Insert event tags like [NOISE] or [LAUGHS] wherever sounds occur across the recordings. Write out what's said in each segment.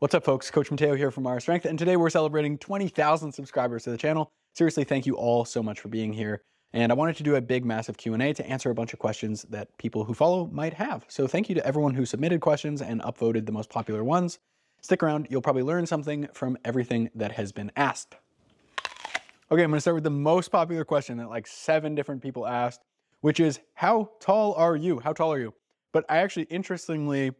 What's up folks, Coach Matteo here from Marra Strength, and today we're celebrating 20,000 subscribers to the channel. Seriously, thank you all so much for being here. And I wanted to do a big, massive Q&A to answer a bunch of questions that people who follow might have. So thank you to everyone who submitted questions and upvoted the most popular ones. Stick around, you'll probably learn something from everything that has been asked. Okay, I'm gonna start with the most popular question that like seven different people asked, which is, how tall are you? How tall are you? But I actually interestingly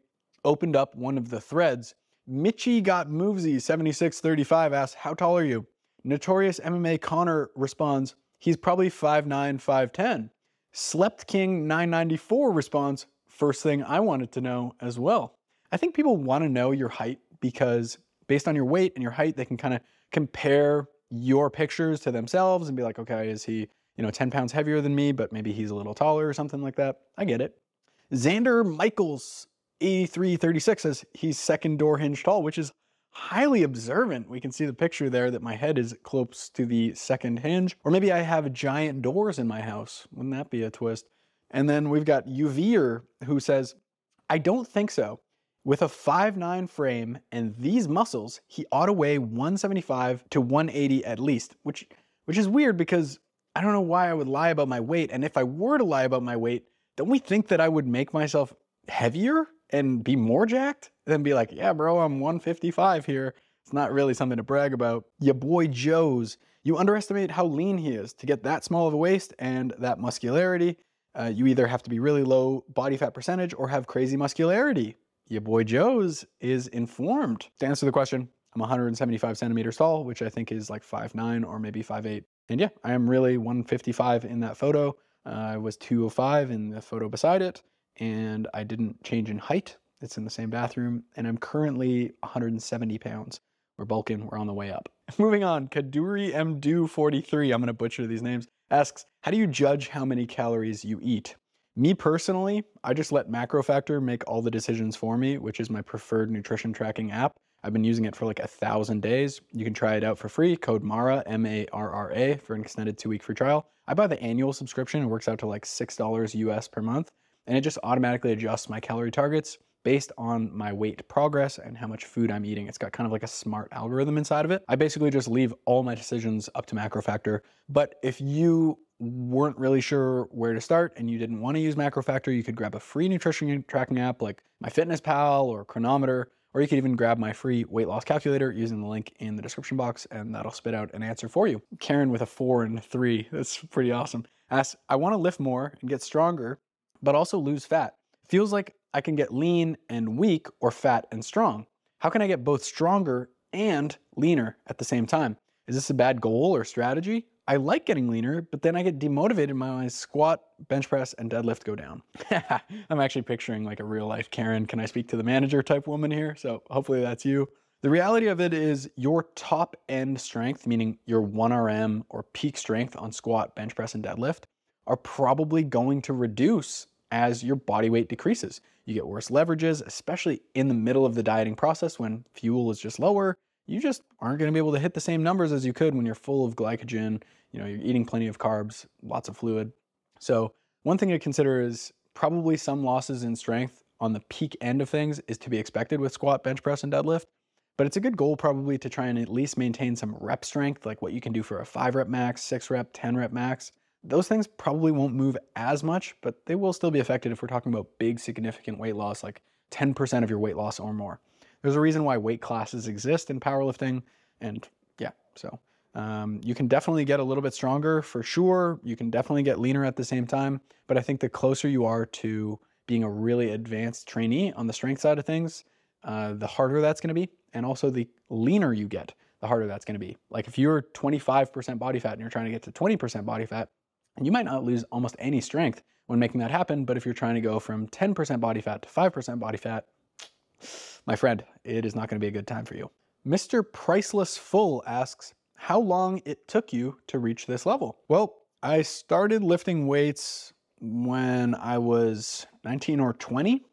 opened up one of the threads Mitchy got movesy 7635 asks, How tall are you? Notorious MMA Connor responds, He's probably 5'9, 5'10. Slept King 994 responds, First thing I wanted to know as well. I think people want to know your height because based on your weight and your height, they can kind of compare your pictures to themselves and be like, okay, is he, you know, 10 pounds heavier than me, but maybe he's a little taller or something like that? I get it. Xander Michaels E336 says he's second door hinge tall, which is highly observant. We can see the picture there that my head is close to the second hinge. Or maybe I have giant doors in my house. Wouldn't that be a twist? And then we've got Uvier who says, I don't think so. With a 5'9 frame and these muscles, he ought to weigh 175 to 180 at least, which which is weird because I don't know why I would lie about my weight. And if I were to lie about my weight, don't we think that I would make myself heavier? And be more jacked than be like, yeah, bro, I'm 155 here. It's not really something to brag about. Your boy Joe's, you underestimate how lean he is to get that small of a waist and that muscularity. Uh, you either have to be really low body fat percentage or have crazy muscularity. Your boy Joe's is informed. To answer the question, I'm 175 centimeters tall, which I think is like 5'9 or maybe 5'8. And yeah, I am really 155 in that photo. Uh, I was 205 in the photo beside it and I didn't change in height. It's in the same bathroom, and I'm currently 170 pounds. We're bulking, we're on the way up. [LAUGHS] Moving on, Kaduri Mdu 43, I'm gonna butcher these names, asks, how do you judge how many calories you eat? Me personally, I just let MacroFactor make all the decisions for me, which is my preferred nutrition tracking app. I've been using it for like a thousand days. You can try it out for free. Code MARRA, M A R R A, for an extended two week free trial. I buy the annual subscription. It works out to like $6 US per month and it just automatically adjusts my calorie targets based on my weight progress and how much food I'm eating. It's got kind of like a smart algorithm inside of it. I basically just leave all my decisions up to MacroFactor. But if you weren't really sure where to start and you didn't want to use MacroFactor, you could grab a free nutrition tracking app like MyFitnessPal or Cronometer, or you could even grab my free weight loss calculator using the link in the description box and that'll spit out an answer for you. Karen with a four and three, that's pretty awesome. Asks, I want to lift more and get stronger, but also lose fat. Feels like I can get lean and weak or fat and strong. How can I get both stronger and leaner at the same time? Is this a bad goal or strategy? I like getting leaner, but then I get demotivated when my squat, bench press, and deadlift go down. [LAUGHS] I'm actually picturing like a real life Karen, can I speak to the manager type woman here? So hopefully that's you. The reality of it is your top end strength, meaning your 1RM or peak strength on squat, bench press, and deadlift, are probably going to reduce as your body weight decreases. You get worse leverages, especially in the middle of the dieting process when fuel is just lower. You just aren't going to be able to hit the same numbers as you could when you're full of glycogen, you know, you're eating plenty of carbs, lots of fluid. So, one thing to consider is probably some losses in strength on the peak end of things is to be expected with squat, bench press, and deadlift. But it's a good goal probably to try and at least maintain some rep strength, like what you can do for a 5 rep max, 6 rep, 10 rep max. Those things probably won't move as much, but they will still be affected if we're talking about big, significant weight loss, like 10% of your weight loss or more. There's a reason why weight classes exist in powerlifting, and yeah, so um, you can definitely get a little bit stronger for sure. You can definitely get leaner at the same time, but I think the closer you are to being a really advanced trainee on the strength side of things, uh, the harder that's going to be, and also the leaner you get, the harder that's going to be. Like if you're 25% body fat and you're trying to get to 20% body fat, and you might not lose almost any strength when making that happen, but if you're trying to go from 10% body fat to 5% body fat, my friend, it is not going to be a good time for you. Mr. Priceless Full asks, how long it took you to reach this level? Well, I started lifting weights when I was 19 or 20.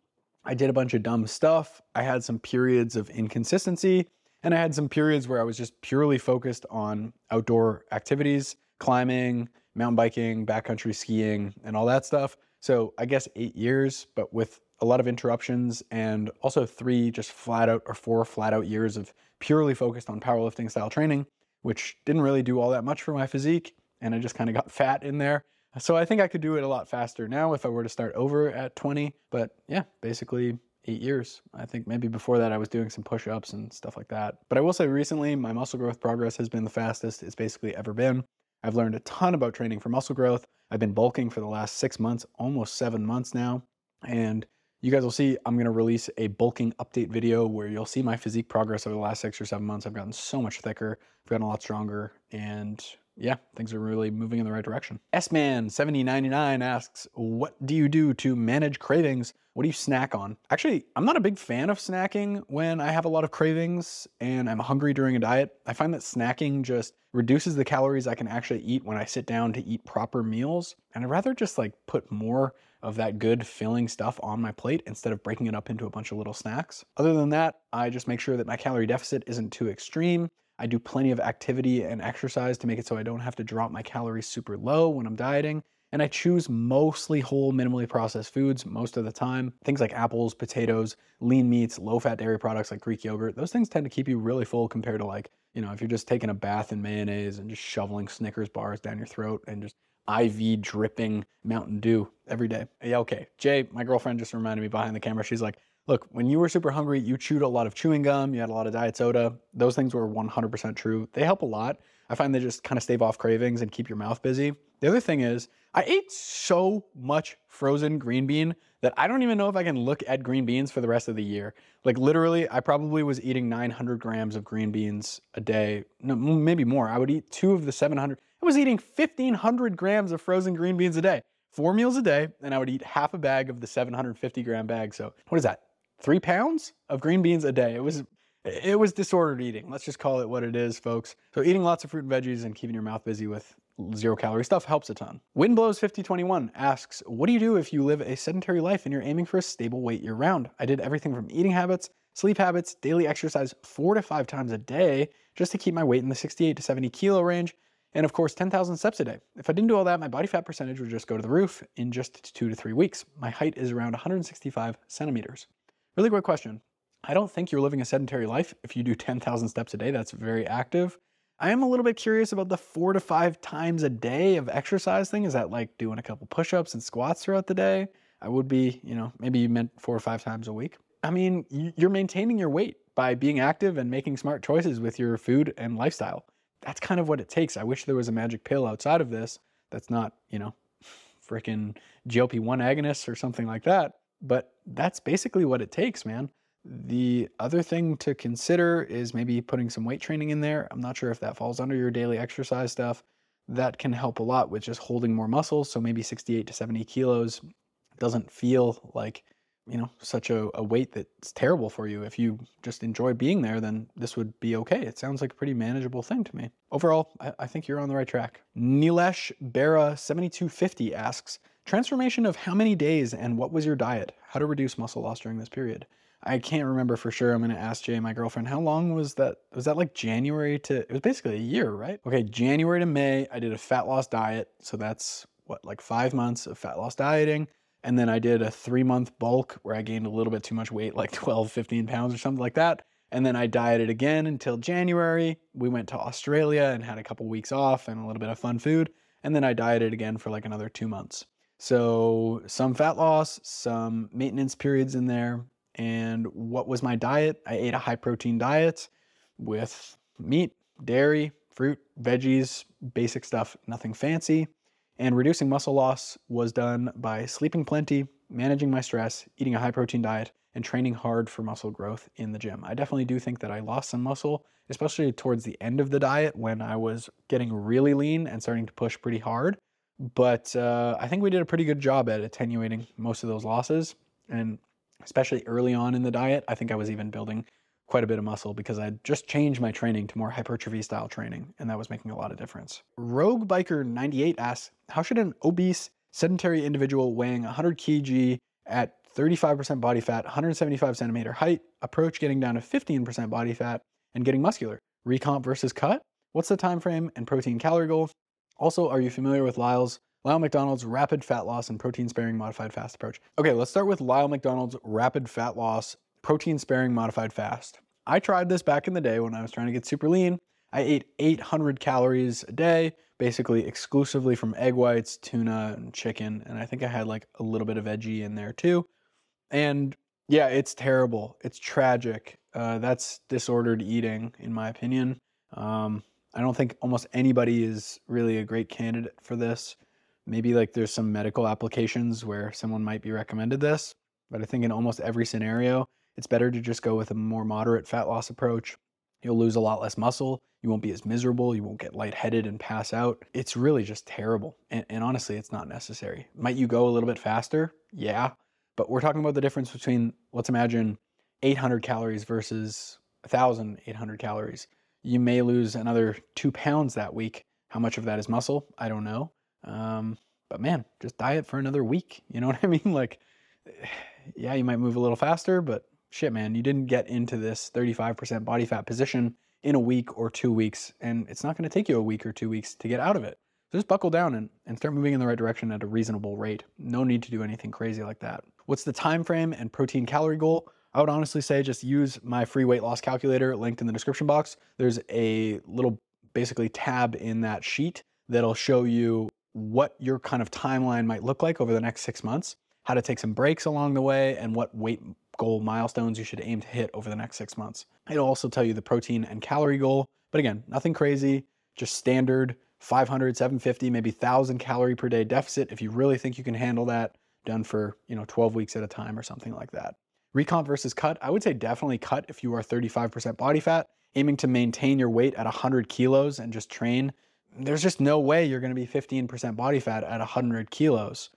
I did a bunch of dumb stuff. I had some periods of inconsistency, and I had some periods where I was just purely focused on outdoor activities, climbing, mountain biking, backcountry skiing, and all that stuff. So I guess eight years, but with a lot of interruptions and also three just flat out or four flat out years of purely focused on powerlifting style training, which didn't really do all that much for my physique. And I just kind of got [LAUGHS] fat in there. So I think I could do it a lot faster now if I were to start over at 20. But yeah, basically eight years. I think maybe before that I was doing some push ups and stuff like that. But I will say recently, my muscle growth progress has been the fastest it's basically ever been. I've learned a ton about training for muscle growth. I've been bulking for the last six months, almost seven months now. And you guys will see I'm to release a bulking update video where you'll see my physique progress over the last six or seven months. I've gotten so much thicker, I've gotten a lot stronger, and yeah, things are really moving in the right direction. S-Man7099 asks, what do you do to manage cravings? What do you snack on? Actually, I'm not a big fan of snacking when I have a lot of cravings and I'm hungry during a diet. I find that snacking just reduces the calories I can actually eat when I sit down to eat proper meals. And I'd rather just like put more of that good filling stuff on my plate instead of breaking it up into a bunch of little snacks. Other than that, I just make sure that my calorie deficit isn't too extreme. I do plenty of activity and exercise to make it so I don't have to drop my calories super low when I'm dieting. And I choose mostly whole, minimally processed foods most of the time. Things like apples, potatoes, lean meats, low fat dairy products like Greek yogurt. Those things tend to keep you really full compared to like, you know, if you're just taking a bath in mayonnaise and just shoveling Snickers bars down your throat and just IV dripping Mountain Dew every day. Yeah, okay. Jay, my girlfriend just reminded me behind the camera. She's like, Look, when you were super hungry, you chewed a lot of chewing gum, you had a lot of diet soda. Those things were 100% true. They help a lot. I find they just kind of stave off cravings and keep your mouth busy. The other thing is, I ate so much frozen green bean that I don't even know if I can look at green beans for the rest of the year. Like literally, I probably was eating 900 grams of green beans a day. No, maybe more. I would eat two of the 700. I was eating 1500 grams of frozen green beans a day, four meals a day, and I would eat half a bag of the 750 gram bag. So what is that? Three pounds of green beans a day. It was it was disordered eating. Let's just call it what it is, folks. So eating lots of fruit and veggies and keeping your mouth busy with zero calorie stuff helps a ton. Windblows5021 asks, what do you do if you live a sedentary life and you're aiming for a stable weight year round? I did everything from eating habits, sleep habits, daily exercise four to five times a day just to keep my weight in the 68 to 70 kilo range. And of course, 10,000 steps a day. If I didn't do all that, my body fat percentage would just go to the roof in just two to three weeks. My height is around 165 centimeters. Really great question. I don't think you're living a sedentary life if you do [LAUGHS] 10,000 steps a day. That's very active. I am a little bit curious about the four to five times a day of exercise thing. Is that like doing a couple push ups and squats throughout the day? I would be, you know, maybe you meant four or five times a week. I mean, you're maintaining your weight by being active and making smart choices with your food and lifestyle. That's kind of what it takes. I wish there was a magic pill outside of this that's not, you know, [LAUGHS] freaking GLP 1 agonists or something like that. But that's basically what it takes, man. The other thing to consider is maybe putting some weight training in there. I'm not sure if that falls under your daily exercise stuff. That can help a lot with just holding more muscle. So maybe 68 to 70 kilos doesn't feel like, you know, such a, a weight that's terrible for you. If you just enjoy being there, then this would be okay. It sounds like a pretty manageable thing to me. Overall, I, I think you're on the right track. Nilesh Bera 7250 asks, Transformation of how many days and what was your diet? How to reduce muscle loss during this period? I can't remember for sure. I'm going to ask Jay, my girlfriend, how long was that? Was that like January to, it was basically a year, right? Okay, January to May, I did a fat loss diet. So that's what, like five months of fat loss dieting. And then I did a three month bulk where I gained a little bit too much weight, like [LAUGHS] 12, 15 pounds or something like that. And then I dieted again until January. We went to Australia and had a couple weeks off and a little bit of fun food. And then I dieted again for like another two months. So some fat loss, some maintenance periods in there. And what was my diet? I ate a high protein diet with meat, dairy, fruit, veggies, basic stuff, nothing fancy. And reducing muscle loss was done by sleeping plenty, managing my stress, eating a high protein diet, and training hard for muscle growth in the gym. I definitely do think that I lost some muscle, especially towards the end of the diet when I was getting really lean and starting to push pretty hard. But uh, I think we did a pretty good job at attenuating most of those losses. And especially early on in the diet, I think I was even building quite a bit of muscle because I just changed my training to more hypertrophy style training, and that was making a lot of difference. Rogue Biker 98 asks, how should an obese sedentary individual weighing 100 kg at 35% body fat, 175 centimeter height, approach getting down to 15% body fat and getting muscular? Recomp versus cut? What's the time frame and protein calorie goal? Also, are you familiar with Lyle's Lyle McDonald's rapid fat loss and protein sparing modified fast approach. Okay, let's start with Lyle McDonald's rapid fat loss, protein sparing modified fast. I tried this back in the day when I was trying to get super lean. I ate 800 calories a day, basically exclusively from egg whites, tuna, and chicken. And I think I had like a little bit of veggie in there too. And yeah, it's terrible. It's tragic. Uh, that's disordered eating, in my opinion. Um, I don't think almost anybody is really a great candidate for this. Maybe like there's some medical applications where someone might be recommended this, but I think in almost every scenario, it's better to just go with a more moderate fat loss approach. You'll lose a lot less muscle. You won't be as miserable. You won't get lightheaded and pass out. It's really just terrible. And, and honestly, it's not necessary. Might you go a little bit faster? Yeah. But we're talking about the difference between, let's imagine, 800 calories versus 1,800 calories. You may lose another two pounds that week. How much of that is muscle? I don't know. Um, but man, just diet for another week. [LAUGHS] You know what I mean? Like, [SIGHS] yeah, you might move a little faster, but shit, man, you didn't get into this 35% body fat position in a week or two weeks, and it's not going to take you a week or two weeks to get out of it. So just buckle down and, and start moving in the right direction at a reasonable rate. No need to do anything crazy like that. What's the time frame and protein calorie goal? I would honestly say just use my free weight loss calculator linked in the description box. There's a little basically tab in that sheet that'll show you what your kind of timeline might look like over the next six months, how to take some breaks along the way, and what weight goal milestones you should aim to hit over the next six months. It'll also tell you the protein and calorie goal, but again, nothing crazy, just standard 500, 750, maybe 1000 calorie per day deficit if you really think you can handle that done for, you know, 12 weeks at a time or something like that. Recomp versus cut, I would say definitely cut if you are 35% body fat, aiming to maintain your weight at 100 kilos and just train. There's just no way you're going to be 15% body fat at 100 kilos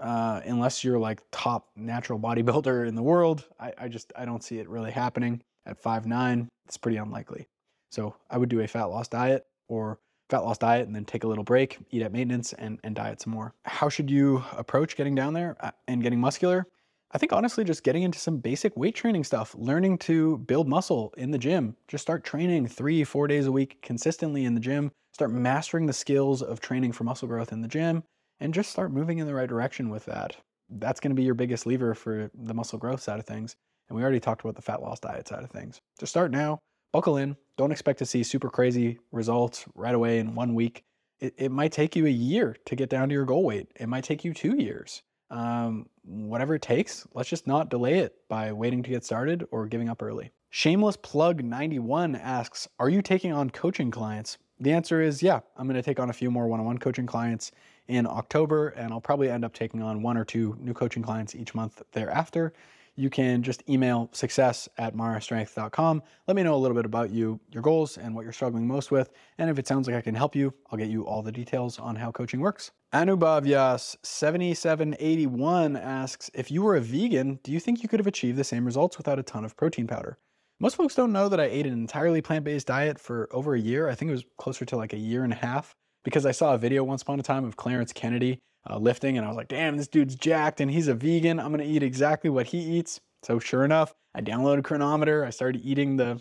uh, unless you're like top natural bodybuilder in the world. I, I just I don't see it really happening at five nine. It's pretty unlikely. So I would do a fat loss diet or fat loss diet and then take a little break, eat at maintenance, and, and diet some more. How should you approach getting down there uh, and getting muscular? I think honestly, just getting into some basic weight training stuff, learning to build muscle in the gym. Just start training three, four days a week consistently in the gym. Start mastering the skills of training for muscle growth in the gym and just start moving in the right direction with that. That's going to be your biggest lever for the muscle growth side of things. And we already talked about the fat loss diet side of things. To start now, buckle in. Don't expect to see super crazy results right away in one week. It, it might take you a year to get down to your goal weight. It might take you two years. Um, whatever it takes, let's just not delay it by waiting to get started or giving up early. Shameless Plug 91 asks, Are you taking on coaching clients? The answer is yeah, I'm going to take on a few more one on one coaching clients in October, and I'll probably end up taking on one or two new coaching clients each month thereafter. You can just email success at marrastrength.com. Let me know a little bit about you, your goals, and what you're struggling most with. And if it sounds like I can help you, I'll get you all the details on how coaching works. Anubavyas7781 asks If you were a vegan, do you think you could have achieved the same results without a ton of protein powder? Most folks don't know that I ate an entirely plant based diet for over a year. I think it was closer to like a year and a half because I saw a video once upon a time of Clarence Kennedy uh, lifting, and I was like, damn, this dude's jacked and he's a vegan. I'm gonna eat exactly what he eats. So sure enough, I downloaded Cronometer. I started eating the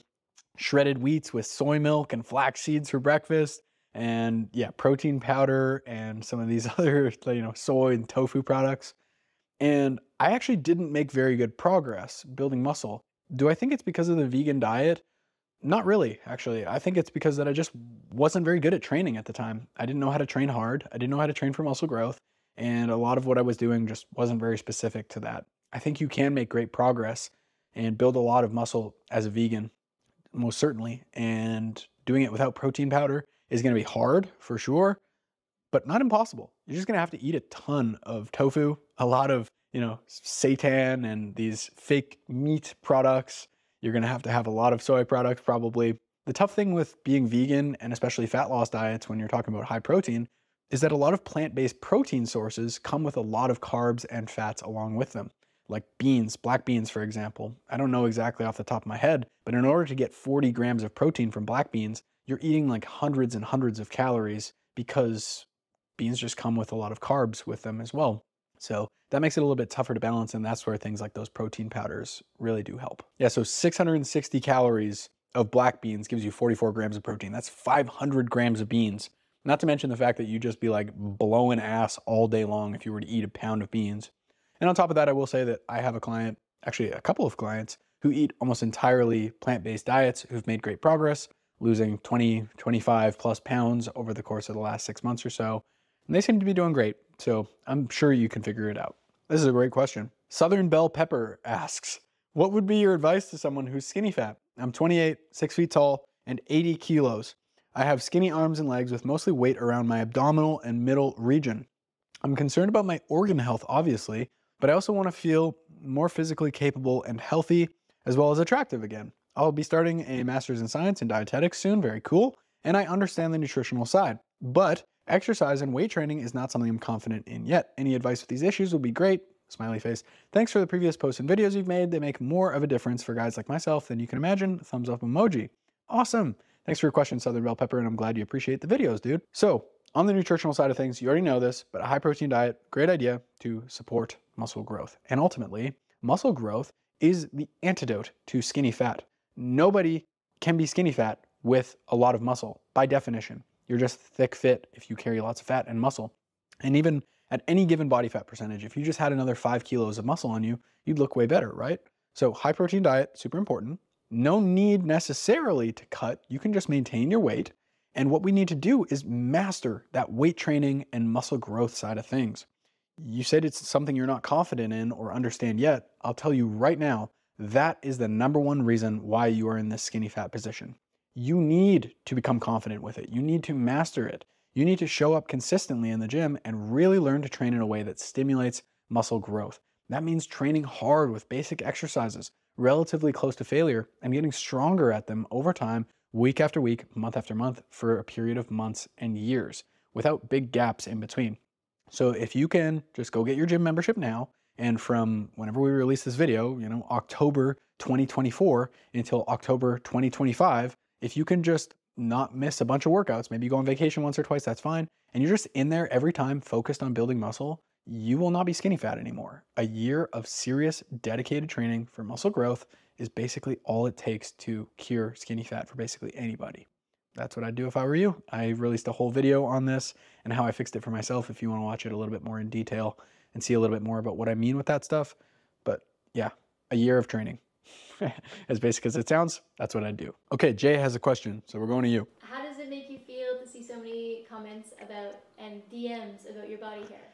shredded wheats with soy milk and flax seeds for breakfast, and yeah, protein powder and some of these [LAUGHS] other, you know, soy and tofu products. And I actually didn't make very good progress building muscle. Do I think it's because of the vegan diet? Not really, actually. I think it's because that I just wasn't very good at training at the time. I didn't know how to train hard. I didn't know how to train for muscle growth. And a lot of what I was doing just wasn't very specific to that. I think you can make great progress and build a lot of muscle as a vegan, most certainly. And doing it without protein powder is going to be hard for sure, but not impossible. You're just going to have to eat a ton of tofu, a lot of, you know, seitan and these fake meat products you're going to have to have a lot of soy products probably. The tough thing with being vegan and especially fat loss diets when you're talking about high protein is that a lot of plant based protein sources come with a lot of carbs and fats along with them, like beans, black beans, for example. I don't know exactly off the top of my head, but in order to get 40 grams of protein from black beans, you're eating like hundreds and hundreds of calories because beans just come with a lot of carbs with them as well. So that makes it a little bit tougher to balance, and that's where things like those protein powders really do help. Yeah, so 660 calories of black beans gives you 44 grams of protein. That's 500 grams of beans. Not to mention the fact that you just be like blowing ass all day long if you were to eat a pound of beans. And on top of that, I will say that I have a client, actually a couple of clients, who eat almost entirely plant-based diets who've made great progress, losing 20, 25 plus pounds over the course of the last six months or so. And they seem to be doing great. So I'm sure you can figure it out. This is a great question. Southern Bell Pepper asks, what would be your advice to someone who's skinny fat? I'm 28, six feet tall, and 80 kilos. I have skinny arms and legs with mostly weight around my abdominal and middle region. I'm concerned about my organ health, obviously, but I also want to feel more physically capable and healthy, as well as attractive again. I'll be starting a master's in science and dietetics soon, very cool, and I understand the nutritional side. But exercise and weight training is not something I'm confident in yet. Any advice with these issues would be great. Smiley face. Thanks for the previous posts and videos you've made. They make more of a difference for guys like myself than you can imagine. Thumbs up emoji. Awesome. Thanks for your question, Southern Bell Pepper, and I'm glad you appreciate the videos, dude. So, on the nutritional side of things, you already know this, but a high protein diet, great idea to support muscle growth. And ultimately, muscle growth is the antidote to skinny fat. Nobody can be skinny fat with a lot of muscle by definition. You're just thick fit if you carry lots of fat and muscle. And even at any given body fat percentage, if you just had another five kilos of muscle on you, you'd look way better, right? So high protein diet, super important. No need necessarily to cut. You can just maintain your weight. And what we need to do is master that weight training and muscle growth side of things. You said it's something you're not confident in or understand yet. I'll tell you right now, that is the number one reason why you are in this skinny fat position. You need to become confident with it. You need to master it. You need to show up consistently in the gym and really learn to train in a way that stimulates muscle growth. That means training hard with basic exercises, relatively close to failure, and getting stronger at them over time, week after week, month after month, for a period of months and years, without big gaps in between. So if you can just go get your gym membership now, and from whenever we release this video, you know, October 2024 until October 2025, if you can just not miss a bunch of workouts. Maybe you go on vacation once or twice, that's fine. And you're just in there every time focused on building muscle. You will not be skinny fat anymore. A year of serious, dedicated training for muscle growth is basically all it takes to cure skinny fat for basically anybody. That's what I'd do if I were you. I released a whole video on this and how I fixed it for myself if you want to watch it a little bit more in detail and see a little bit more about what I mean with that stuff. But yeah, a year of training. [LAUGHS] as basic as it sounds, that's what I do. Okay, Jay has a question, so we're going to you. How does it make you feel to see so many comments about and DMs about your body hair?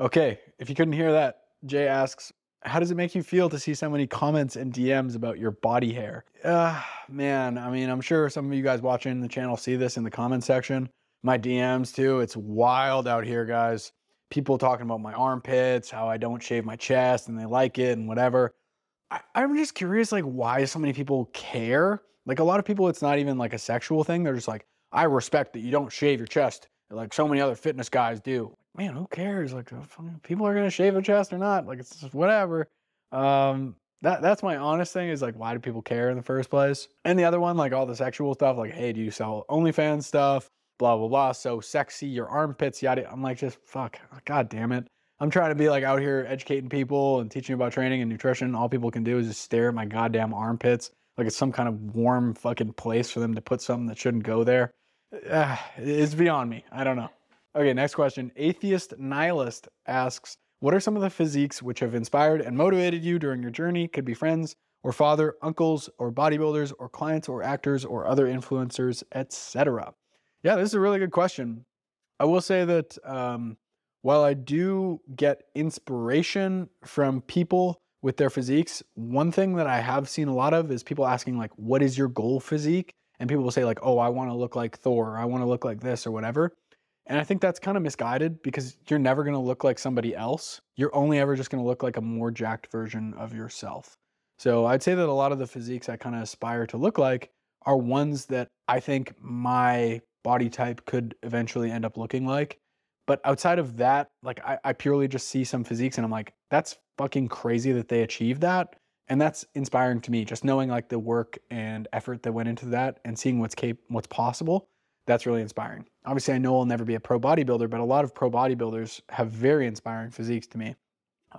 Okay, if you couldn't hear that, Jay asks, how does it make you feel to see so many comments and DMs about your body hair? Uh, man, I mean, I'm sure some of you guys watching the channel see this in the comment section. My DMs too. It's wild out here, guys. People talking about my armpits, how I don't shave my chest and they like it and whatever. I, am just curious, like, why so many people care. Like, a lot of people, it's not even like a sexual thing. They're just like, I respect that you don't shave your chest like so many other fitness guys do. Man, who cares? Like, uh, people are gonna shave their chest or not. Like, it's just whatever. Um, that that's my honest thing is like, why do people care in the first place? And the other one, like all the sexual stuff, like, hey, do you sell OnlyFans stuff? Blah blah blah. So sexy, your armpits, yada. I'm like, just fuck. God damn it. I'm trying to be like out here educating people and teaching about training and nutrition. All people can do is just stare at my goddamn armpits like it's some kind of warm fucking place for them to put something that shouldn't go there. Uh, it's beyond me. I don't know. Okay, next question. Atheist Nihilist asks, what are some of the physiques which have inspired and motivated you during your journey? Could be friends or father, uncles or bodybuilders or clients or actors or other influencers, etc. Yeah, this is a really good question. I will say that um, while I do get inspiration from people with their physiques, one thing that I have seen a lot of is people asking like, "What is your goal physique?" And people will say like, "Oh, I want to look like Thor, or I want to look like this or whatever." And I think that's kind of misguided because you're never going to look like somebody else. You're only ever just going to look like a more jacked version of yourself. So I'd say that a lot of the physiques I kind of aspire to look like are ones that I think my body type could eventually end up looking like. But outside of that, like I, I purely just see some physiques and I'm like, that's fucking crazy that they achieved that. And that's inspiring to me, just knowing like the work and effort that went into that and seeing what's cap- what's possible. That's really inspiring. Obviously, I know I'll never be a pro bodybuilder, but a lot of pro bodybuilders have very inspiring physiques to me.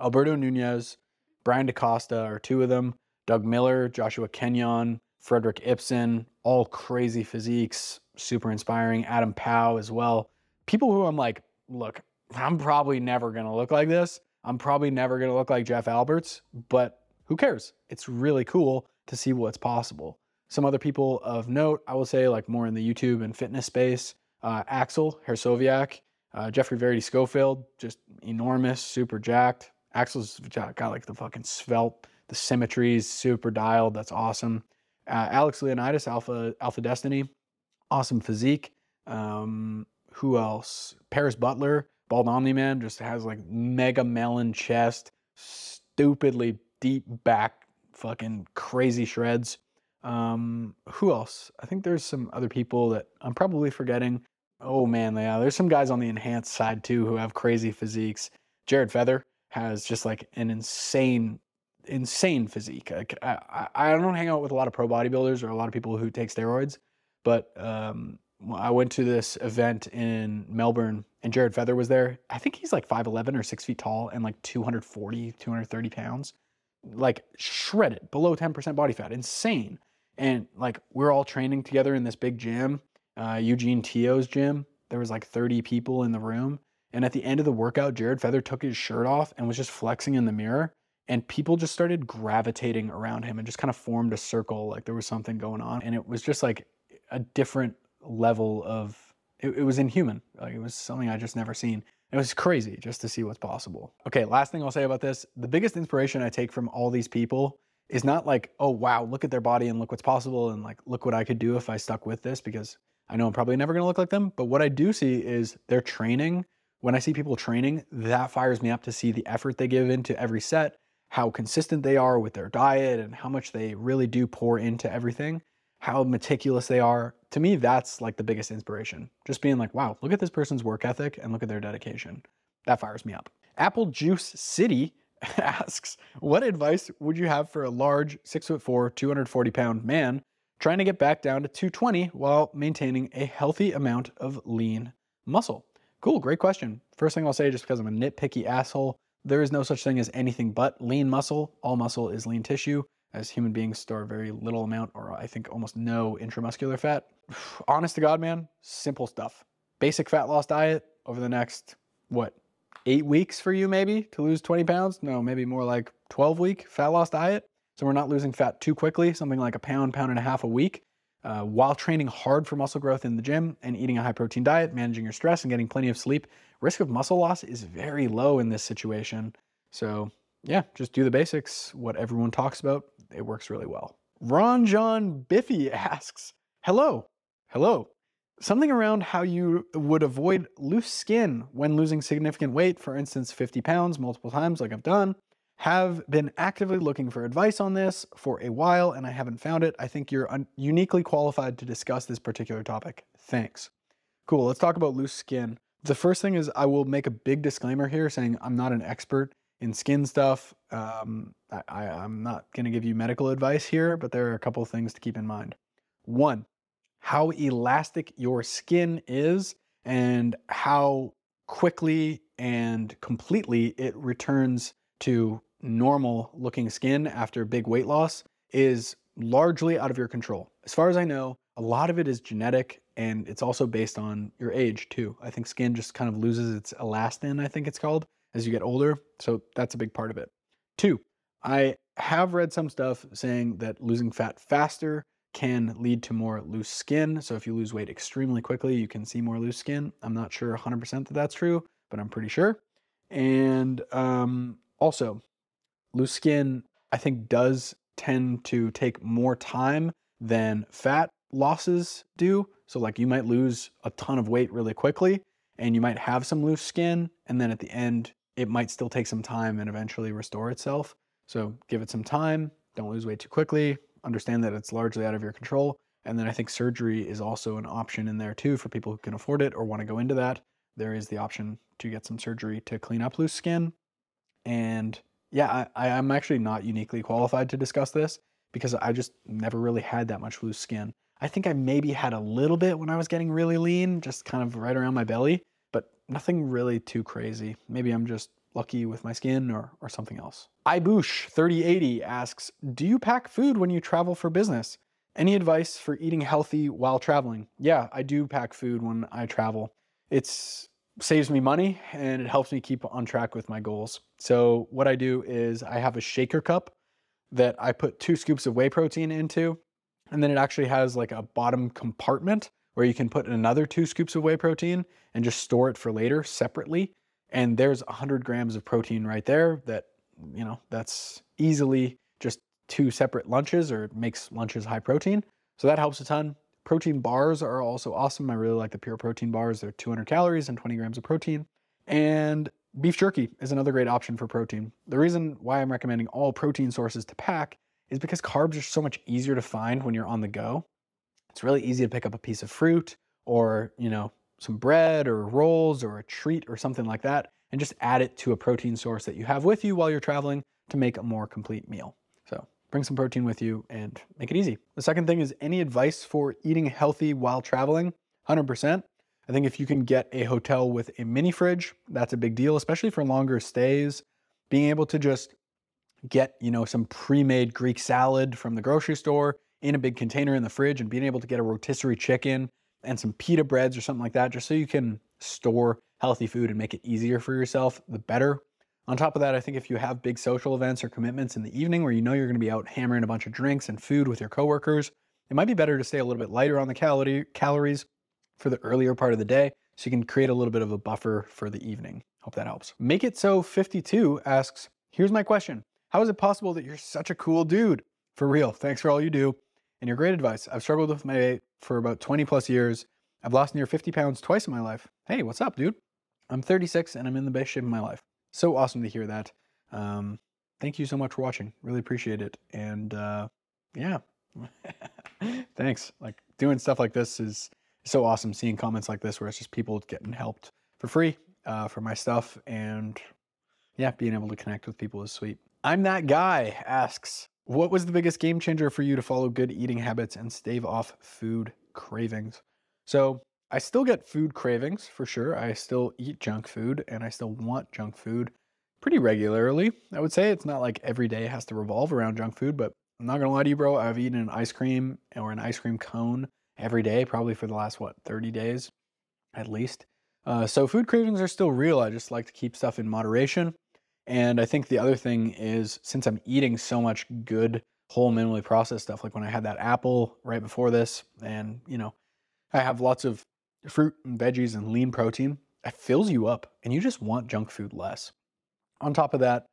Alberto Nunez, Brian DaCosta are two of them. Doug Miller, Joshua Kenyon, Frederick Ibsen, all crazy physiques, super inspiring. Adam Powell as well. People who I'm like, look, I'm probably never going to look like this. I'm probably never going to look like Jeff Alberts, but who cares? It's really cool to see what's possible. Some other people of note, I will say, like more in the YouTube and fitness space, uh, Axel Hersoviak, uh, Geoffrey Verity Schofield, just enormous, super jacked. Axel's got like the fucking svelte, the symmetries, super dialed. That's awesome. Uh, Alex Leonidas, Alpha Alpha Destiny, awesome physique. Um, who else? Paris Butler, Bald Omni Man, just has like mega melon chest, stupidly deep back, fucking crazy shreds. Um, who else? I think there's some other people that I'm probably forgetting. Oh man, yeah, there's some guys on the enhanced side too who have crazy physiques. Jared Feather has just like an insane, insane physique. I, I, I don't hang out with a lot of pro bodybuilders or a lot of people who take steroids, but um, I went to this event in Melbourne and Jared Feather was there. I think he's like 5'11 or 6 feet tall and like 240, 230 pounds. Like shredded, below 10% body fat. Insane. And like we're all training together in this big gym, uh, Eugene Teo's gym. There was like 30 people in the room. And at the end of the workout, Jared Feather took his shirt off and was just flexing in the mirror. And people just started gravitating around him and just kind of formed a circle like there was something going on. And it was just like a different level of, it, it was inhuman. Like it was something I just never seen. It was crazy just to see what's possible. Okay, last thing I'll say about this the biggest inspiration I take from all these people is not like, oh, wow, look at their body and look what's possible and like, look what I could do if I stuck with this because I know I'm probably never gonna look like them. But what I do see is their training. When I see people training, that fires me up to see the effort they give into every set, how consistent they are with their diet, and how much they really do pour into everything, how meticulous they are. To me, that's like the biggest inspiration. Just being like, wow, look at this person's work ethic and look at their dedication. That fires me up. Apple Juice City [LAUGHS] asks, what advice would you have for a large, six foot four, 240 pound man trying to get back down to 220 while maintaining a healthy amount of lean muscle? Cool, great question. First thing I'll say, just because I'm a nitpicky asshole, there is no such thing as anything but lean muscle. All muscle is lean tissue, as human beings store very little amount, or I think almost no intramuscular fat. [SIGHS] Honest to God, man, simple stuff. Basic fat loss diet over the next, what, eight weeks for you maybe to lose 20 pounds. No, maybe more like 12 week fat loss diet. So we're not losing fat too quickly, something like a pound, pound and a half a week. Uh, while training hard for muscle growth in the gym and eating a high protein diet, managing your stress, and getting plenty of sleep, risk of muscle loss is very low in this situation. So, yeah, just do the basics. What everyone talks about, it works really well. Ron John Biffy [LAUGHS] asks, Hello, hello. Something around how you would avoid loose skin when losing significant weight, for instance, 50 pounds multiple times, like I've done. Have been actively looking for advice on this for a while and I haven't found it. I think you're uniquely qualified to discuss this particular topic. Thanks. Cool, let's talk about loose skin. The first thing is I will make a big disclaimer here saying I'm not an expert in skin stuff. Um, I, am not going to give you medical advice here, but there are a couple things to keep in mind. One, how elastic your skin is and how quickly and completely it returns to normal looking skin after big weight loss is largely out of your control. As far as I know, a lot of it is genetic and it's also based on your age too. I think skin just kind of loses its elastin, I think it's called, as you get older. So that's a big part of it. Two, I have read some stuff saying that losing fat faster can lead to more loose skin. So if you lose weight extremely quickly, you can see more loose skin. I'm not sure 100% that that's true, but I'm pretty sure. And um, also, loose skin, I think, does tend to take more time than fat losses do. So, like, you might lose a ton of weight really quickly and you might have some loose skin. And then at the end, it might still take some time and eventually restore itself. So, give it some time. Don't lose weight too quickly understand that it's largely out of your control. And then I think surgery is also an option in there too for people who can afford it or want to go into that. There is the option to get some surgery to clean up loose skin. And yeah, I, I'm actually not uniquely qualified to discuss this because I just never really had that much loose skin. I think I maybe had a little bit when I was getting really lean, just kind of right around my belly, but nothing really too crazy. Maybe I'm just lucky with my skin or, or something else. Ibush3080 asks, do you pack food when you travel for business? Any advice for eating healthy while traveling? Yeah, I do pack food when I travel. It saves me money and it helps me keep on track with my goals. So what I do is I have a shaker cup that I put two scoops of whey protein into, and then it actually has like a bottom compartment where you can put another two scoops of whey protein and just store it for later separately. And there's 100 grams of protein right there that, you know, that's easily just two separate lunches or makes lunches high protein. So that helps a ton. Protein bars are also awesome. I really like the pure protein bars. They're 200 calories and 20 grams of protein. And beef jerky is another great option for protein. The reason why I'm recommending all protein sources to pack is because carbs are so much easier to find when you're on the go. It's really easy to pick up a piece of fruit or, you know, some bread or rolls or a treat or something like that and just add it to a protein source that you have with you while you're traveling to make a more complete meal. So bring some protein with you and make it easy. The second thing is any advice for eating healthy while traveling? 100%. I think if you can get a hotel with a mini fridge, that's a big deal, especially for longer stays. Being able to just get, you know, some pre-made Greek salad from the grocery store in a big container in the fridge and being able to get a rotisserie chicken and some pita breads or something like that, just so you can store healthy food and make it easier for yourself, the better. On top of that, I think if you have big social events or commitments in the evening where you know you're going to be out hammering a bunch of drinks and food with your coworkers, it might be better to stay a little bit lighter on the calorie, calories for the earlier part of the day so you can create a little bit of a buffer for the evening. Hope that helps. Make It So 52 asks, Here's my question How is it possible that you're such a cool dude? For real, thanks for all you do and your great advice. I've struggled with my weight for about 20 plus years. I've lost near 50 pounds twice in my life. Hey, what's up, dude? I'm 36 and I'm in the best shape of my life. So awesome to hear that. Um, thank you so much for watching. Really appreciate it. And uh, yeah, [LAUGHS] thanks. Like doing stuff like this is so awesome. Seeing comments like this where it's just people getting helped for free uh, for my stuff. And yeah, being able to connect with people is sweet. I'm that guy asks, what was the biggest game changer for you to follow good eating habits and stave off food cravings? So I still get food cravings for sure. I still eat junk food and I still want junk food pretty regularly. I would say it's not like every day has to revolve around junk food, but I'm not gonna lie to you, bro. I've eaten an ice cream or an ice cream cone every day, probably for the last what 30 days at least. Uh, so food cravings are still real. I just like to keep stuff in moderation. And I think the other thing is since I'm eating so much good whole minimally processed stuff, like when I had that apple right before this, and you know, I have lots of fruit and veggies and lean protein, it fills you up and you just want junk food less. On top of that,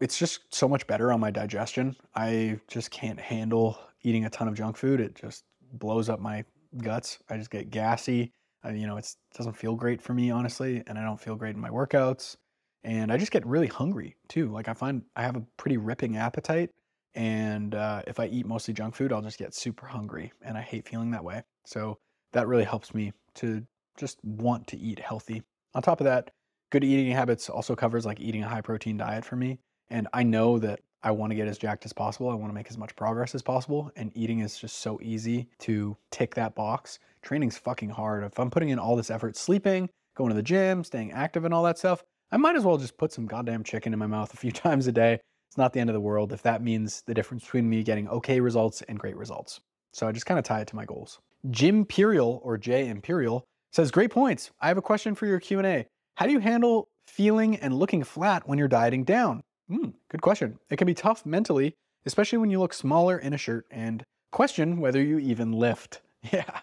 it's just so much better on my digestion. I just can't handle eating a ton of junk food. It just blows up my guts. I just get gassy. I, you know, it doesn't feel great for me, honestly, and I don't feel great in my workouts. And I just get really hungry too. Like I find I have a pretty ripping appetite. And uh, if I eat mostly junk food, I'll just get super hungry. And I hate feeling that way. So that really helps me to just want to eat healthy. On top of that, good eating habits also covers like eating a high protein diet for me. And I know that I want to get as jacked as possible. I want to make as much progress as possible. And eating is just so easy to tick that box. Training's fucking hard. If I'm putting in all this effort sleeping, going to the gym, staying active, and all that stuff, I might as well just put some goddamn chicken in my mouth a few [LAUGHS] times a day. It's not the end of the world if that means the difference between me getting okay results and great results. So I just kind of tie it to my goals. Jim Imperial or J Imperial says, "Great points. I have a question for your Q&A. How do you handle feeling and looking flat when you're dieting down?" Hmm, good question. It can be tough mentally, especially when you look smaller in a shirt and question whether you even lift. [LAUGHS] Yeah,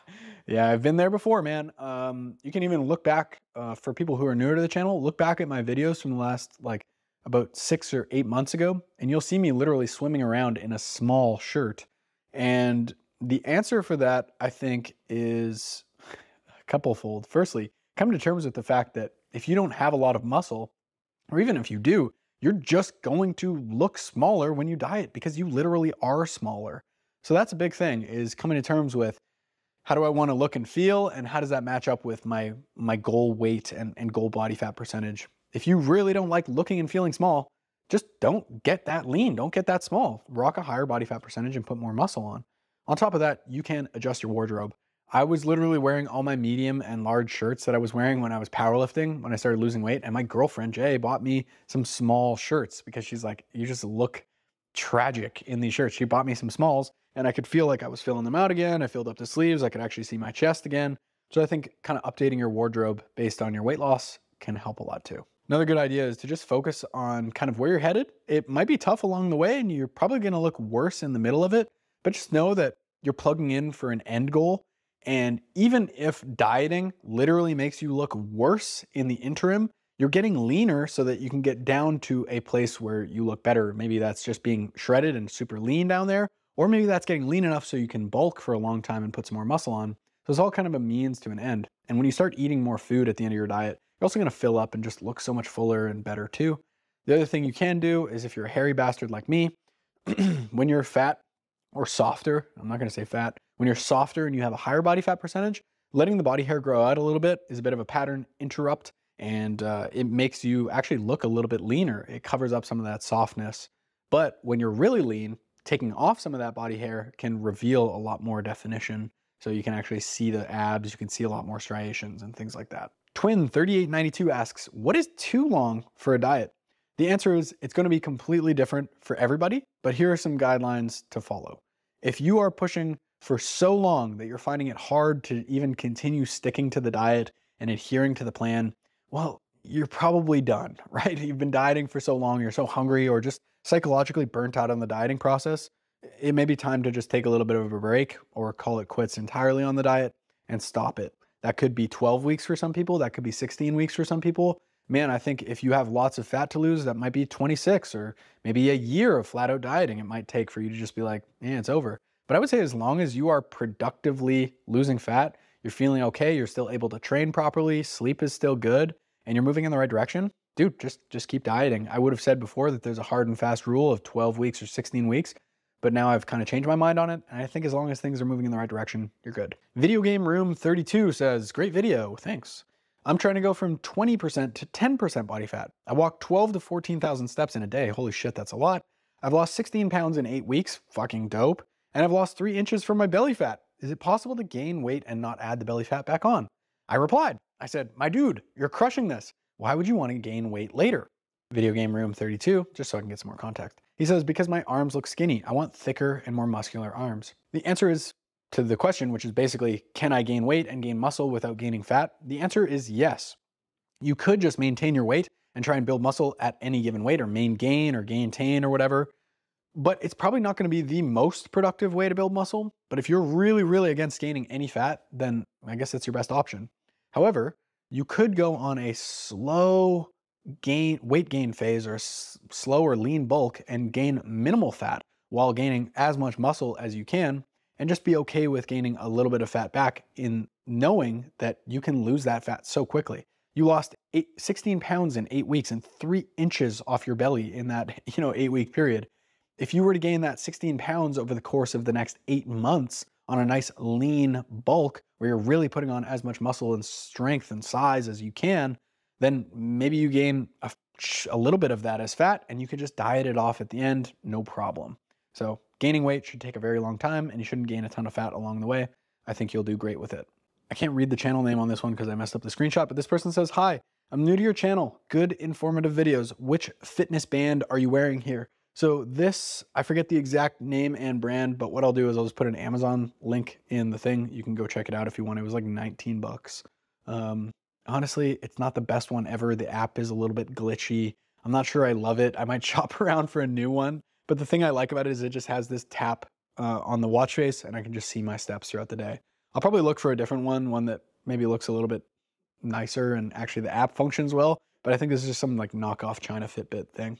yeah, I've been there before, man. Um, you can even look back uh, for people who are newer to the channel. Look back at my videos from the last like about six or eight months ago, and you'll see me literally swimming around in a small shirt. And the answer for that, I think, is a couple fold. Firstly, come to terms with the fact that if you don't have a lot of muscle, or even if you do, you're just going to look smaller when you diet because you literally are smaller. So that's a big thing is coming to terms with how do I want to look and feel and how does that match up with my my goal weight and, and goal body fat percentage. If you really don't like looking and feeling small, just don't get that lean, don't get that small. Rock a higher body fat percentage and put more muscle on. On top of that, you can adjust your wardrobe. I was literally wearing all my medium and large shirts that I was wearing when I was powerlifting, when I started losing weight. And my girlfriend, Jay, bought me some small shirts because she's like, you just look tragic in these shirts. She bought me some smalls and I could feel like I was filling them out again. I filled up the sleeves. I could actually see my chest again. So I think kind of updating your wardrobe based on your weight loss can help a lot too. Another good idea is to just focus on kind of where you're headed. It might be tough along the way and you're probably going to look worse in the middle of it, but just know that you're plugging in for an end goal. And even if dieting literally makes you look worse in the interim, you're getting leaner so that you can get down to a place where you look better. Maybe that's just being shredded and super lean down there, or maybe that's getting lean enough so you can bulk for a long time and put some more muscle on. So it's all kind of a means to an end. And when you start eating more food at the end of your diet, you're also gonna fill up and just look so much fuller and better too. The other thing you can do is if you're a hairy bastard like me, [CLEARS THROAT] when you're fat or softer, I'm not gonna say fat, when you're softer and you have a higher body fat percentage, letting the body hair grow out a little bit is a bit of a pattern interrupt and uh, it makes you actually look a little bit leaner. It covers up some of that softness. But when you're really lean, taking off some of that body hair can reveal a lot more definition. So you can actually see the abs, you can see a lot more striations and things like that. Twin3892 asks, what is too long for a diet? The answer is it's going to be completely different for everybody, but here are some guidelines to follow. If you are pushing for so long that you're finding it hard to even continue sticking to the diet and adhering to the plan, well, you're probably done, [LAUGHS] right? You've been dieting for so long, you're so hungry or just psychologically burnt out on the dieting process. It may be time to just take a little bit of a break or call it quits entirely on the diet and stop it. That could be 12 weeks for some people, that could be 16 weeks for some people. Man, I think if you have lots of fat to lose, that might be 26 or maybe a year of flat out dieting it might take for you to just be like, yeah, it's over. But I would say as long as you are productively losing fat, you're feeling okay, you're still able to train properly, sleep is still good, and you're moving in the right direction, dude, just just keep dieting. I would have said before that there's a hard and fast rule of 12 weeks or 16 weeks, but now I've kind of changed my mind on it. And I think as long as things are moving in the right direction, you're good. Video Game Room 32 says, great video, thanks. I'm trying to go from 20% to 10% body fat. I walk 12 to 14,000 steps in a day. Holy shit, that's a lot. I've lost 16 pounds in eight weeks. Fucking dope. And I've lost three inches from my belly fat. Is it possible to gain weight and not add the belly fat back on? I replied, I said, my dude, you're crushing this. Why would you want to gain weight later? Video game room 32, just so I can get some more context. He says, because my arms look skinny. I want thicker and more muscular arms. The answer is to the question, which is basically, can I gain weight and gain muscle without gaining fat? The answer is yes. You could just maintain your weight and try and build muscle at any given weight or main gain or gaintain or whatever. But it's probably not going to be the most productive way to build muscle. But if you're really, really against gaining any fat, then I guess that's your best option. However, you could go on a slow gain weight gain phase or slow or lean bulk and gain minimal fat while gaining as much muscle as you can and just be okay with gaining a little bit of fat back in knowing that you can lose that fat so quickly. You lost eight, 16 pounds in eight weeks and three inches off your belly in that [LAUGHS] you know eight week period. If you were to gain that 16 pounds over the course of the next eight months on a nice lean bulk where you're really putting on as much muscle and strength and size as you can, then maybe you gain a, a little bit of that as fat and you can just diet it off at the end, no problem. So gaining weight should take a very long time and you shouldn't gain a ton of fat along the way. I think you'll do great with it. I can't read the channel name on this one because I messed up the screenshot, but this person says, Hi, I'm new to your channel. Good informative videos. Which fitness band are you wearing here? So this, I forget the exact name and brand, but what I'll do is I'll just put an Amazon link in the thing. You can go check it out if you want. It was like 19 bucks. Um, honestly, it's not the best one ever. The app is a little bit glitchy. I'm not sure I love it. I might [LAUGHS] shop around for a new one. But the thing I like about it is it just has this tap uh, on the watch face and I can just see my steps throughout the day. I'll probably look for a different one, one that maybe looks a little bit nicer and actually the app functions well. But I think this is just some like knockoff China Fitbit thing.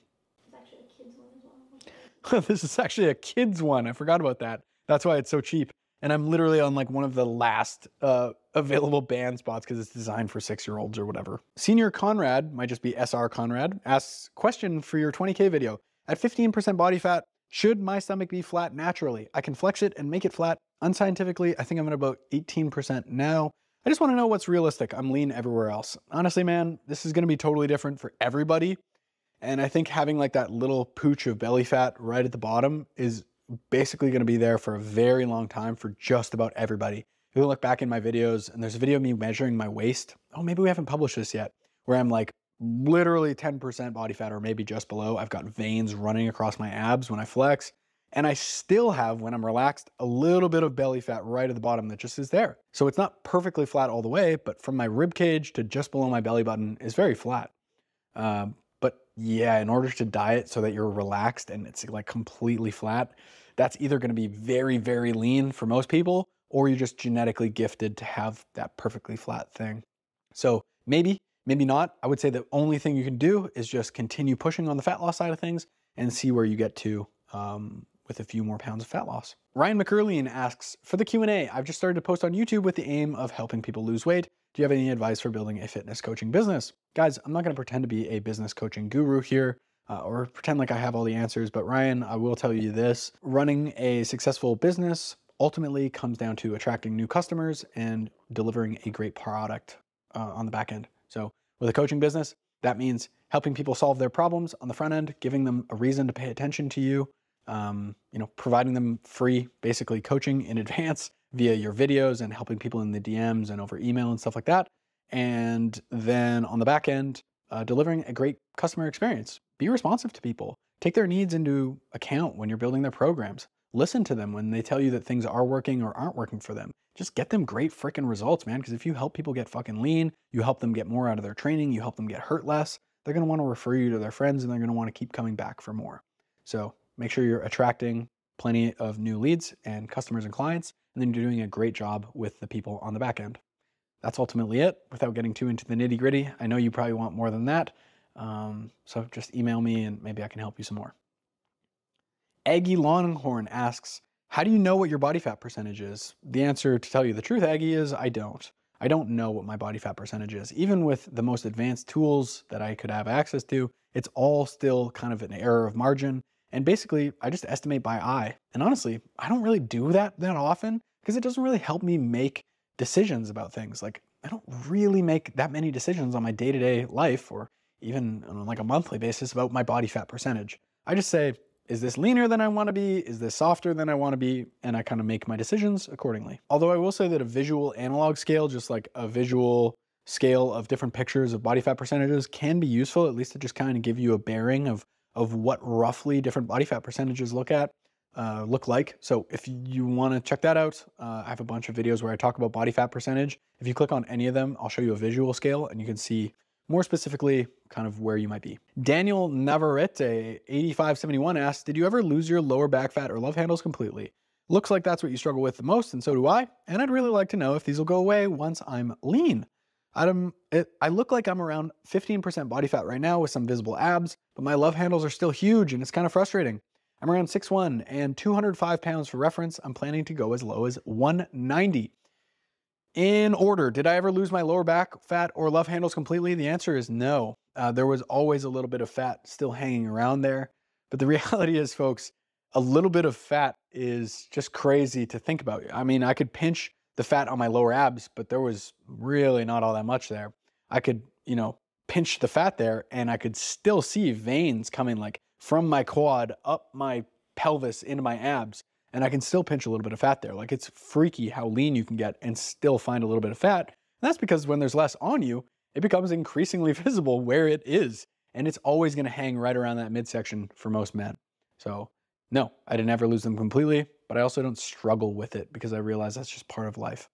[LAUGHS] this is actually a kid's one. I forgot about that. That's why it's so cheap. And I'm literally on like one of the last uh, available band spots because it's designed for six year olds or whatever. Senior Conrad, might just be SR Conrad, asks question for your 20K video. At 15% body fat, should my stomach be flat naturally? I can flex it and make it flat. Unscientifically, I think I'm at about 18% now. I just want to know what's realistic. I'm lean everywhere else. Honestly, man, this is going to be totally different for everybody. And I think having like that little pooch of belly fat right at the bottom is basically going to be there for a very long time for just about everybody. If you look back in my videos and there's a video of me measuring my waist. Oh, maybe we haven't published this yet, where I'm like literally 10% body fat or maybe just below. I've got veins running across my abs when I flex. And I still have, when I'm relaxed, a little bit of belly fat right at the bottom that just is there. So it's not perfectly flat all the way, but from my rib cage to just below my belly button is very flat. Um, yeah, in order to diet so that you're relaxed and it's like completely flat, that's either going to be very, very lean for most people, or you're just genetically gifted to have that perfectly flat thing. So maybe, maybe not. I would say the only thing you can do is just continue pushing on the fat loss side of things and see where you get to um, with a few more pounds of fat loss. Ryan McCurlean asks, for the Q&A, I've just started to post on YouTube with the aim of helping people lose weight. Do you have any advice for building a fitness coaching business? Guys, I'm not going to pretend to be a business coaching guru here uh, or pretend like I have all the answers, but Ryan, I will tell you this. Running a successful business ultimately comes down to attracting new customers and delivering a great product uh, on the back end. So with a coaching business, that means helping people solve their problems on the front end, giving them a reason to pay attention to you, um, you know, providing them free, basically coaching in advance [LAUGHS] via your videos and helping people in the DMs and over email and stuff like that. And then on the back end, uh, delivering a great customer experience. Be responsive to people. Take their needs into account when you're building their programs. Listen to them when they tell you that things are working or aren't working for them. Just get them great freaking results, man. Because if you help people get fucking lean, you help them get more out of their training, you help them get hurt less, they're going to want to refer you to their friends and they're going to want to keep coming back for more. So make sure you're attracting plenty of new leads and customers and clients, and then you're doing a great job with the people on the back end. That's ultimately it without getting too into the nitty gritty. I know you probably want more than that. Um, so just email me and maybe I can help you some more. Aggie Longhorn asks, How do you know what your body fat percentage is? The answer, to tell you the truth, Aggie, is I don't. I don't know what my body fat percentage is. Even with the most advanced tools that I could have access to, it's all still kind of an error of margin. And basically, I just estimate by eye. And honestly, I don't really do that that often because it doesn't really help me make decisions about things. Like, I don't really make that many decisions on my day to day life or even on like a monthly basis about my body fat percentage. I just say, is this leaner than I want to be? Is this softer than I want to be? And I kind of make my decisions accordingly. Although I will say that a visual analog scale, just like a visual scale of different pictures of body fat percentages, can be useful, at least to just kind of give you a bearing of of what roughly different body fat percentages look at uh, look like. So if you want to check that out, uh, I have a bunch of videos where I talk about body fat percentage. If you click on any of them, I'll show you a visual scale and you can see more specifically kind of where you might be. Daniel Navarrete, 8571 asks, did you ever lose your lower back fat or love handles completely? Looks like that's what you struggle with the most, and so do I. And I'd really like to know if these will go away once I'm lean. I'm, it, I look like I'm around 15% body fat right now with some visible abs, but my love handles are still huge and it's kind of frustrating. I'm around 6'1 and 205 pounds for reference. I'm planning to go as low as 190. In order, did I ever lose my lower back fat or love handles completely? The answer is no. Uh, there was always a little bit of fat still hanging around there. But the [LAUGHS] reality is, folks, a little bit of fat is just crazy to think about. I mean, I could pinch the fat on my lower abs, but there was really not all that much there. I could, you know, pinch the fat there and I could still see veins coming like from my quad up my pelvis into my abs. And I can still pinch a little bit of fat there. Like it's freaky how lean you can get and still find a little bit of fat. And that's because when there's less on you, it becomes increasingly [LAUGHS] visible where it is. And it's always going to hang right around that midsection for most men. So, no, I didn't ever lose them completely but I also don't struggle with it because I realize that's just part of life.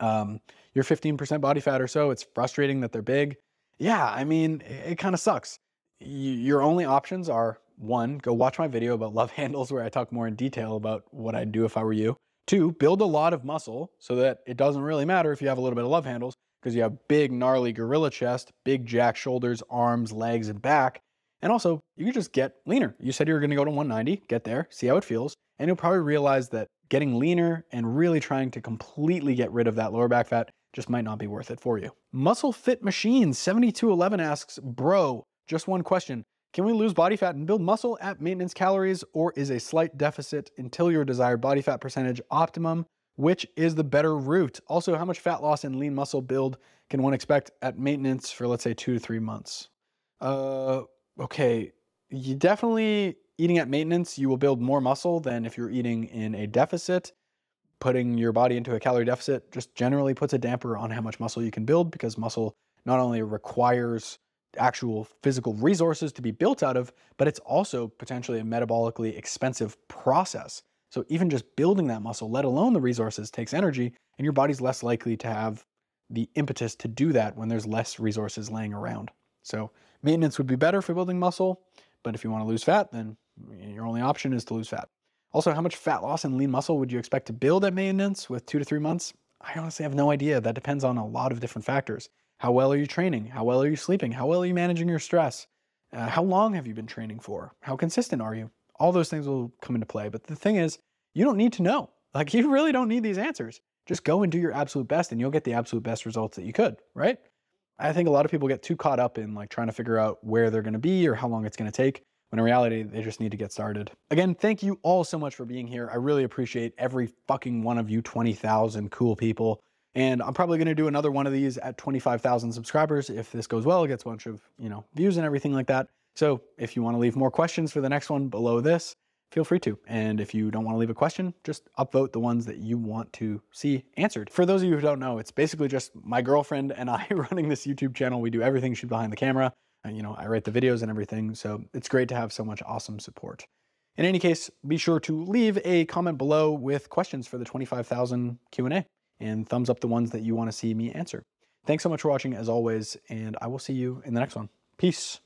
Um, you're 15% body fat or so. It's frustrating that they're big. Yeah, I mean, it, it kind of sucks. your only options are one, go watch my video about love [LAUGHS] handles where I talk more in detail about what I'd do if I were you. Two, build a lot of muscle so that it doesn't really matter if you have a little bit of love handles because you have big, gnarly gorilla chest, big jack shoulders, arms, legs, and back. And also, you can just get leaner. You said you were going to go to 190, get there, see how it feels, and you'll probably realize that getting leaner and really trying to completely get rid of that lower back fat just might not be worth it for you. Muscle Fit Machine 7211 asks, Bro, just one question. Can we lose body fat and build muscle at maintenance calories, or is a slight deficit until your desired body fat percentage optimum? Which is the better route? Also, how much fat loss and lean muscle build can one expect at maintenance for, let's say, two to three months? Uh, okay, you definitely eating at maintenance, you will build more muscle than if you're eating in a deficit. Putting your body into a calorie deficit just generally puts a damper on how much muscle you can build because muscle not only requires actual physical resources to be built out of, but it's also potentially a metabolically expensive process. So even just building that muscle, let alone the resources, takes energy, and your body's less likely to have the impetus to do that when there's less resources laying around. So maintenance would be better for building muscle, but if you want to lose fat, then your only option is to lose fat. Also, how much fat loss and lean muscle would you expect to build at maintenance with two to three months? I honestly have no idea. That depends on a lot of different factors. How well are you training? How well are you sleeping? How well are you managing your stress? Uh, how long have you been training for? How consistent are you? All those things will come into play. But the thing is, you don't need to know. Like, [LAUGHS] you really don't need these answers. Just go and do your absolute best, and you'll get the absolute best results that you could, right? I think a lot of people get too caught up in like trying to figure out where they're going to be or how long it's going to take when in reality, they just need to get started. Again, thank you all so much for being here. I really appreciate every fucking one of you 20,000 cool people. And I'm probably going to do another one of these at 25,000 subscribers. If this goes well, gets a bunch of, you know, views and everything like that. So if you want to leave more questions for the next one below this, feel free to. And if you don't want to leave a question, just upvote the ones that you want to see answered. For those of you who don't know, it's basically just my girlfriend and I [LAUGHS] running this YouTube channel. We do everything. She's behind the camera. And, you know, I write the videos and everything. So it's great to have so much awesome support. In any case, be sure to leave a comment below with questions for the 25,000 Q&A and thumbs up the ones that you want to see me answer. Thanks so much for watching as always, and I will see you in the next one. Peace.